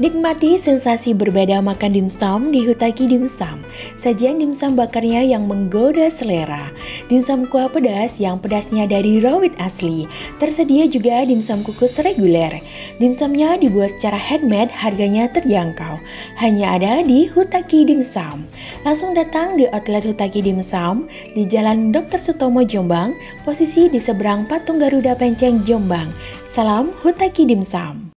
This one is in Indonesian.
Nikmati sensasi berbeda makan dimsum di Hutaki Dimsum. Sajian dimsum bakarnya yang menggoda selera. Dimsum kuah pedas yang pedasnya dari rawit asli. Tersedia juga dimsum kukus reguler. Dimsumnya dibuat secara handmade, harganya terjangkau. Hanya ada di Hutaki Dimsum. Langsung datang di outlet Hutaki Dimsum di Jalan Dr. Sutomo Jombang, posisi di seberang patung Garuda Penceng Jombang. Salam Hutaki Dimsum.